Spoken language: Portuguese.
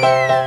Música